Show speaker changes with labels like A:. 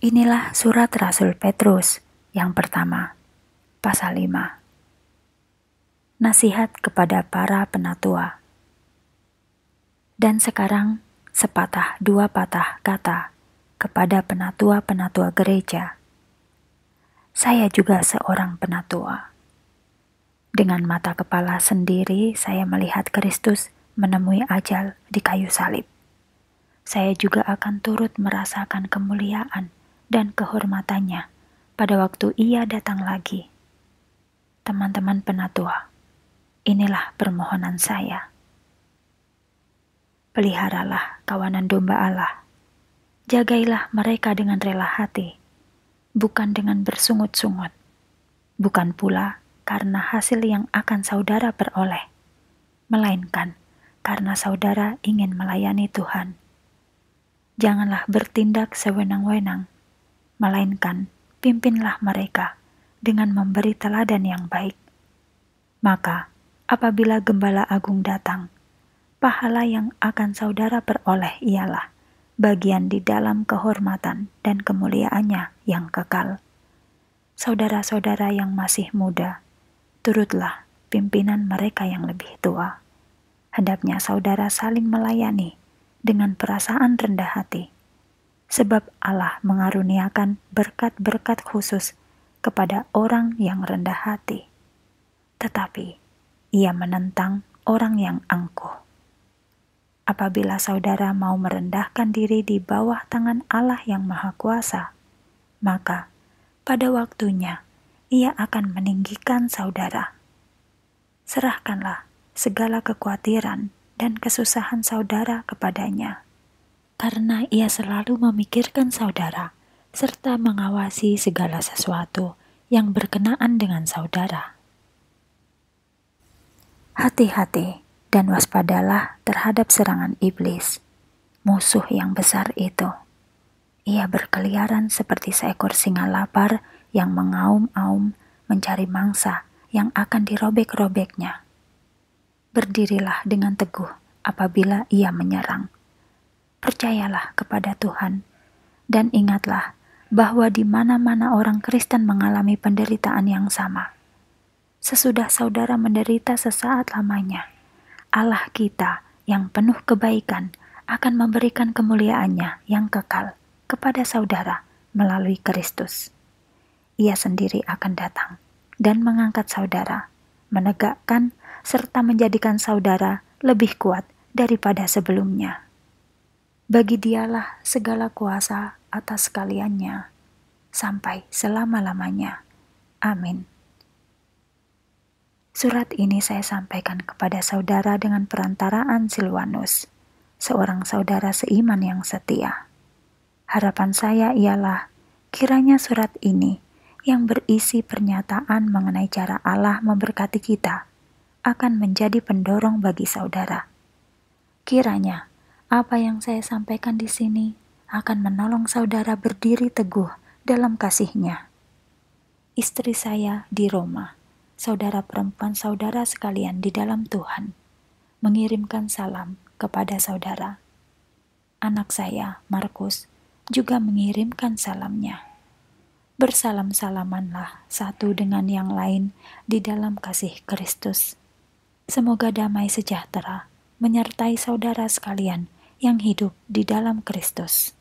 A: Inilah surat Rasul Petrus yang pertama, pasal 5. Nasihat kepada para penatua. Dan sekarang sepatah dua patah kata kepada penatua-penatua gereja. Saya juga seorang penatua. Dengan mata kepala sendiri saya melihat Kristus menemui ajal di kayu salib. Saya juga akan turut merasakan kemuliaan dan kehormatannya pada waktu ia datang lagi. Teman-teman penatua, inilah permohonan saya. Peliharalah kawanan domba Allah. Jagailah mereka dengan rela hati, bukan dengan bersungut-sungut, bukan pula karena hasil yang akan saudara peroleh, melainkan karena saudara ingin melayani Tuhan. Janganlah bertindak sewenang-wenang, melainkan pimpinlah mereka dengan memberi teladan yang baik. Maka, apabila Gembala Agung datang, pahala yang akan saudara peroleh ialah bagian di dalam kehormatan dan kemuliaannya yang kekal. Saudara-saudara yang masih muda, turutlah pimpinan mereka yang lebih tua. Hendaknya saudara saling melayani dengan perasaan rendah hati sebab Allah mengaruniakan berkat-berkat khusus kepada orang yang rendah hati, tetapi Ia menentang orang yang angkuh. Apabila saudara mau merendahkan diri di bawah tangan Allah yang Maha Kuasa, maka pada waktunya Ia akan meninggikan saudara. Serahkanlah segala kekhawatiran dan kesusahan saudara kepadanya karena ia selalu memikirkan saudara serta mengawasi segala sesuatu yang berkenaan dengan saudara. Hati-hati dan waspadalah terhadap serangan iblis, musuh yang besar itu. Ia berkeliaran seperti seekor singa lapar yang mengaum-aum mencari mangsa yang akan dirobek-robeknya. Berdirilah dengan teguh apabila ia menyerang percayalah kepada Tuhan, dan ingatlah bahwa di mana-mana orang Kristen mengalami penderitaan yang sama. Sesudah saudara menderita sesaat lamanya, Allah kita yang penuh kebaikan akan memberikan kemuliaannya yang kekal kepada saudara melalui Kristus. Ia sendiri akan datang dan mengangkat saudara, menegakkan serta menjadikan saudara lebih kuat daripada sebelumnya. Bagi dialah segala kuasa atas sekaliannya, sampai selama-lamanya. Amin. Surat ini saya sampaikan kepada saudara dengan perantaraan Silwanus, seorang saudara seiman yang setia. Harapan saya ialah kiranya surat ini yang berisi pernyataan mengenai cara Allah memberkati kita akan menjadi pendorong bagi saudara. Kiranya apa yang saya sampaikan di sini akan menolong saudara berdiri teguh dalam kasihnya. Istri saya di Roma, saudara perempuan saudara sekalian di dalam Tuhan, mengirimkan salam kepada saudara. Anak saya, Markus, juga mengirimkan salamnya. Bersalam-salamanlah satu dengan yang lain di dalam kasih Kristus. Semoga damai sejahtera menyertai saudara sekalian yang hidup di dalam Kristus.